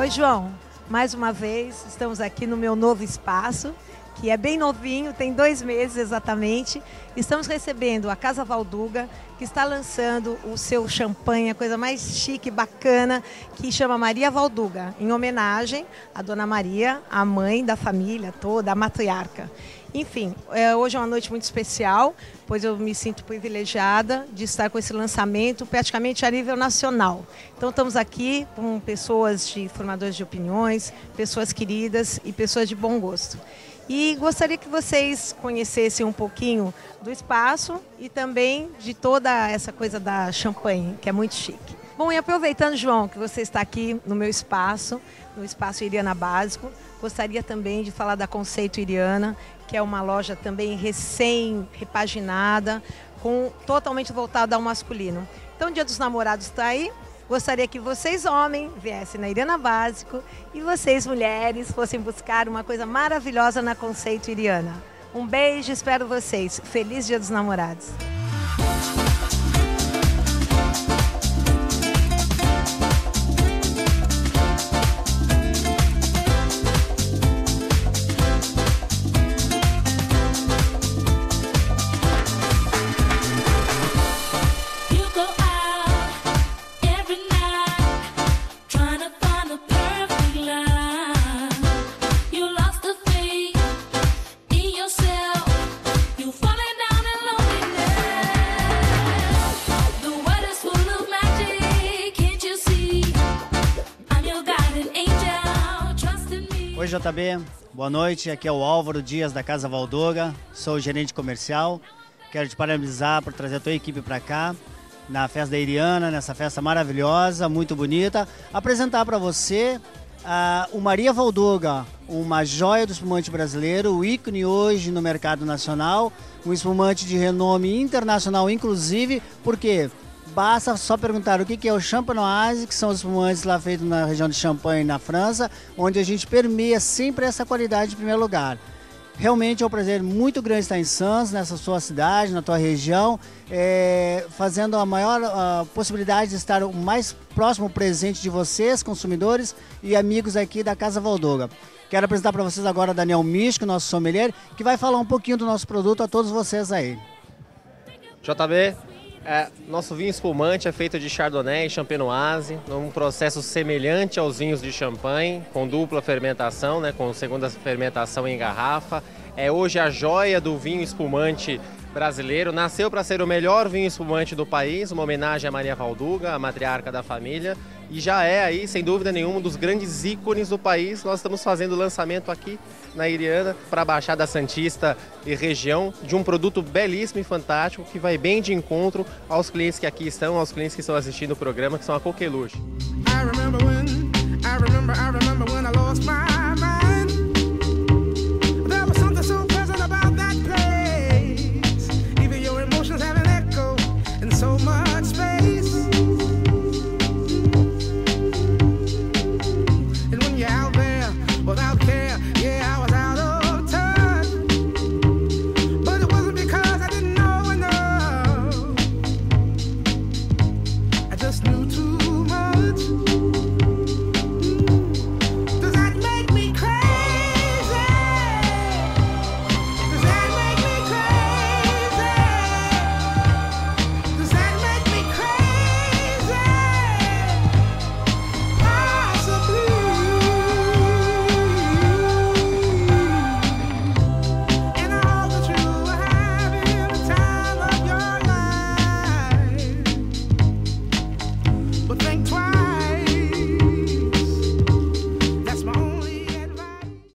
Oi, João. Mais uma vez, estamos aqui no meu novo espaço, que é bem novinho, tem dois meses exatamente. Estamos recebendo a Casa Valduga, que está lançando o seu champanhe, a coisa mais chique, bacana, que chama Maria Valduga, em homenagem à Dona Maria, a mãe da família toda, a matriarca. Enfim, é, hoje é uma noite muito especial, pois eu me sinto privilegiada de estar com esse lançamento praticamente a nível nacional. Então estamos aqui com pessoas de formadores de opiniões, pessoas queridas e pessoas de bom gosto. E gostaria que vocês conhecessem um pouquinho do espaço e também de toda essa coisa da champanhe, que é muito chique. Bom, e aproveitando, João, que você está aqui no meu espaço, no espaço Iriana Básico, gostaria também de falar da Conceito Iriana, que é uma loja também recém-repaginada, com totalmente voltada ao masculino. Então, Dia dos Namorados está aí. Gostaria que vocês, homens, viessem na Iriana Básico e vocês, mulheres, fossem buscar uma coisa maravilhosa na Conceito Iriana. Um beijo, espero vocês. Feliz Dia dos Namorados. JB, boa noite. Aqui é o Álvaro Dias da Casa Valdoga, sou gerente comercial. Quero te parabenizar por trazer a tua equipe para cá na festa da Iriana, nessa festa maravilhosa, muito bonita. Apresentar para você uh, o Maria Valdoga, uma joia do espumante brasileiro, o ícone hoje no mercado nacional, um espumante de renome internacional, inclusive, porque Basta só perguntar o que é o Champenoise, que são os espumantes lá feitos na região de Champagne, na França, onde a gente permeia sempre essa qualidade em primeiro lugar. Realmente é um prazer muito grande estar em Santos, nessa sua cidade, na tua região, é, fazendo a maior a possibilidade de estar o mais próximo presente de vocês, consumidores e amigos aqui da Casa Valdoga. Quero apresentar para vocês agora Daniel Místico, nosso sommelier, que vai falar um pouquinho do nosso produto a todos vocês aí. JB, é, nosso vinho espumante é feito de Chardonnay e Champenoise, num processo semelhante aos vinhos de champanhe, com dupla fermentação, né, com segunda fermentação em garrafa. É hoje a joia do vinho espumante brasileiro. Nasceu para ser o melhor vinho espumante do país, uma homenagem a Maria Valduga, a matriarca da família. E já é aí, sem dúvida nenhuma, um dos grandes ícones do país. Nós estamos fazendo o lançamento aqui na Iriana para a Baixada Santista e região de um produto belíssimo e fantástico que vai bem de encontro aos clientes que aqui estão, aos clientes que estão assistindo o programa, que são a Coqueluche.